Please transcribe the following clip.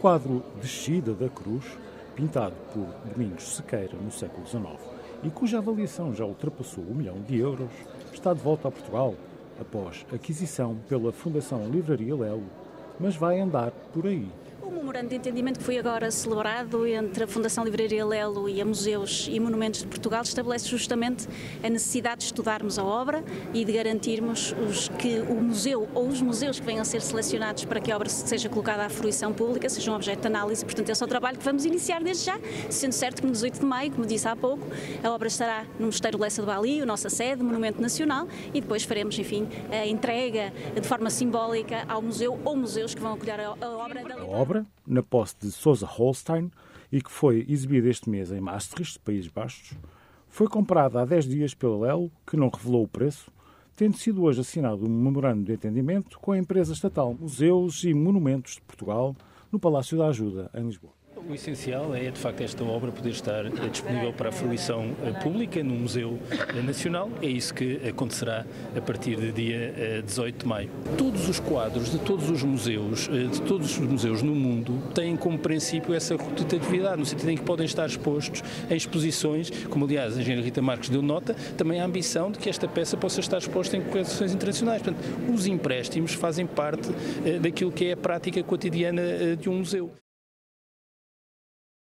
quadro Descida da Cruz, pintado por Domingos Sequeira no século XIX e cuja avaliação já ultrapassou um milhão de euros, está de volta a Portugal após aquisição pela Fundação Livraria Lelo, mas vai andar por aí. O memorando de entendimento que foi agora celebrado entre a Fundação Livraria Lelo e a Museus e Monumentos de Portugal estabelece justamente a necessidade de estudarmos a obra e de garantirmos os, que o museu ou os museus que venham a ser selecionados para que a obra seja colocada à fruição pública sejam objeto de análise. Portanto, esse é o trabalho que vamos iniciar desde já, sendo certo que no 18 de maio, como disse há pouco, a obra estará no Mosteiro Lessa do Bali, a nossa sede, Monumento Nacional, e depois faremos, enfim, a entrega de forma simbólica ao museu ou museus que vão acolher a obra da A obra na posse de Sousa Holstein e que foi exibida este mês em Maastricht, Países Baixos, foi comprada há 10 dias pela Lelo, que não revelou o preço, tendo sido hoje assinado um memorando de entendimento com a empresa estatal Museus e Monumentos de Portugal no Palácio da Ajuda, em Lisboa. O essencial é, de facto, esta obra poder estar eh, disponível para a fruição eh, pública no Museu eh, Nacional. É isso que acontecerá a partir do dia 18 de maio. Todos os quadros de todos os museus, de todos os museus no mundo, têm como princípio essa rotatividade, no sentido em que podem estar expostos em exposições, como aliás a engenheira Rita Marques deu nota, também a ambição de que esta peça possa estar exposta em coleções internacionais. Portanto, os empréstimos fazem parte daquilo que é a prática cotidiana de um museu.